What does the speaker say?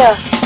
Later.